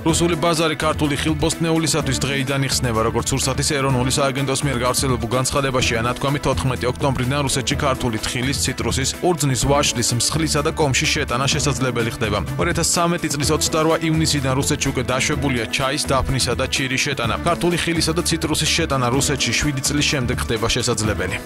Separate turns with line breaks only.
რუსული ბაზარი ქართული ხილბოსტნეულისათვის დღეიდან იხსნება, როგორც რუსეთის ეროვნული სააგენტოს მიერ გავრცელებულ განცხადებაში ანათქვამით 14 ოქტომბრიდან რუსეთში ქართული თხილის, ციტრუსის, ყურძნის, ვაშლის, მსხლისა და კომში შეტანა შესაძლებელი ხდება. 2013 წლის 28 ივნისიდან რუსეთში უკვე დაშვებულია ჩაის, დაფნისა და ჩირის შეტანა. ქართული ხილისა და ციტრუსის შეტანა რუსეთში 7 წლის შემდეგ ხდება შესაძლებელი.